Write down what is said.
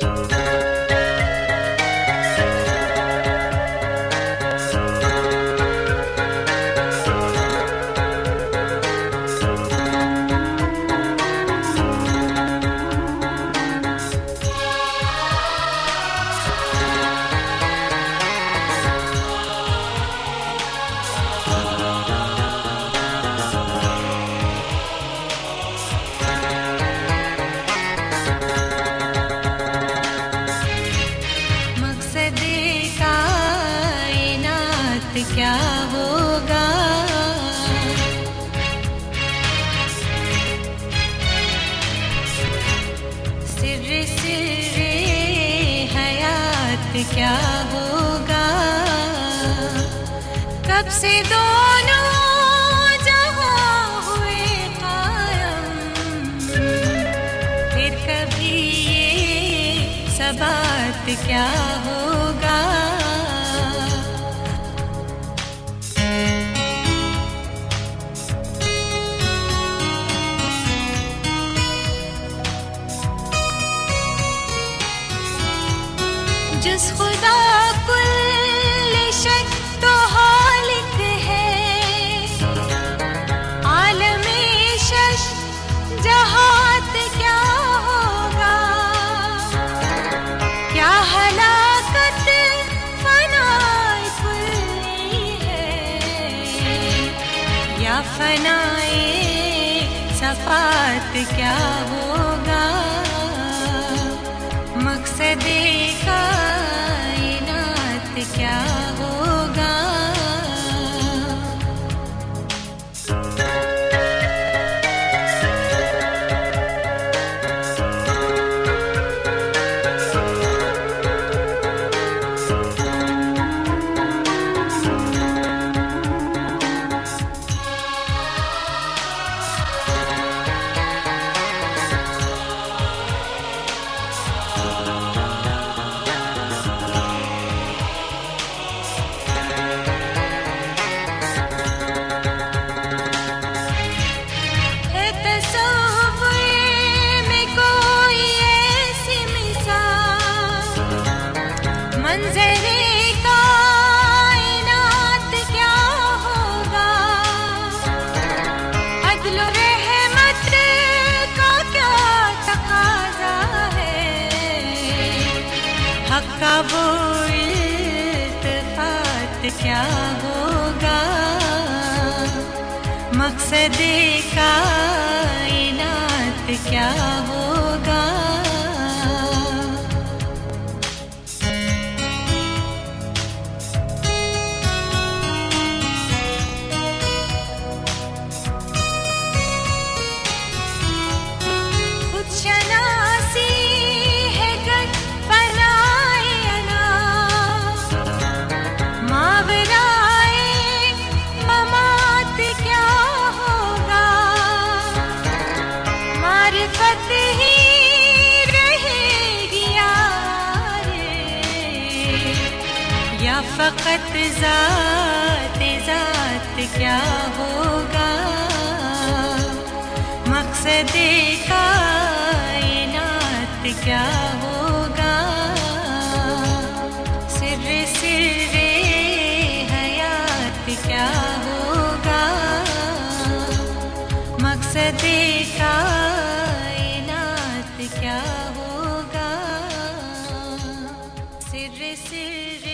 क्या क्या होगा? कब से दोनों फिर कभी सबात क्या होगा जिस खुदा कुल शक तो हालिक है। आलम शश, जहात क्या होगा? क्या हलाकत फनाए कुल्ली है? या फनाए सफात क्या होगा? मकसद कायनात क्या का क्या होगा? मकसद कायनात क्या होगा? फकत जात जात क्या होगा? मकसद कायनात क्या होगा? सिर सिर हयात क्या होगा? मकसद कायनात क्या होगा? सिर सिर